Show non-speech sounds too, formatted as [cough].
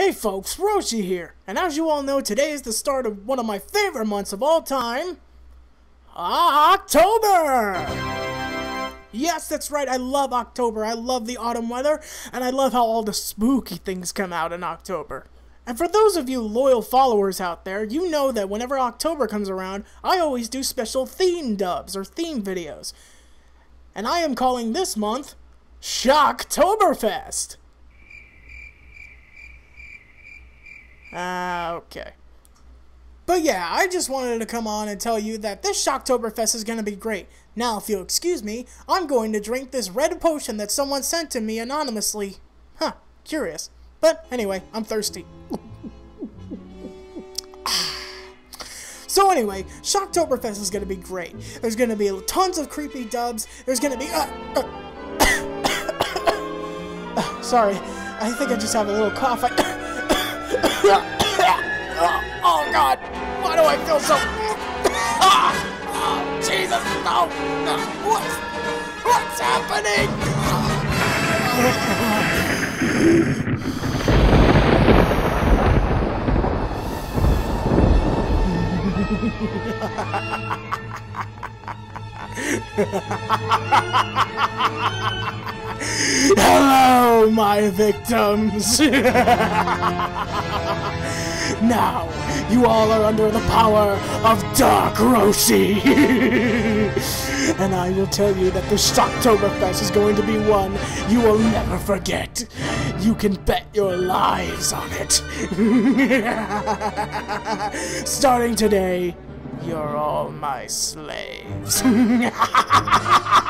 Hey folks, Roshi here, and as you all know, today is the start of one of my favorite months of all time, October! Yes, that's right, I love October, I love the autumn weather, and I love how all the spooky things come out in October. And for those of you loyal followers out there, you know that whenever October comes around, I always do special theme dubs, or theme videos. And I am calling this month, Shocktoberfest! Uh, okay. But yeah, I just wanted to come on and tell you that this Shocktoberfest is going to be great. Now, if you'll excuse me, I'm going to drink this red potion that someone sent to me anonymously. Huh, curious. But anyway, I'm thirsty. so anyway, Shocktoberfest is going to be great. There's going to be tons of creepy dubs. There's going to be... Uh, uh, sorry, I think I just have a little cough. I [coughs] oh God! Why do I feel so? [coughs] Ah! oh, Jesus! No! no. What's what's happening? [laughs] Hello, my victims! now, you all are under the power of Dark Roshi! and I will tell you that the Shocktoberfest is going to be one you will never forget. You can bet your lives on it. [laughs] Starting today, you're all my slaves. [laughs]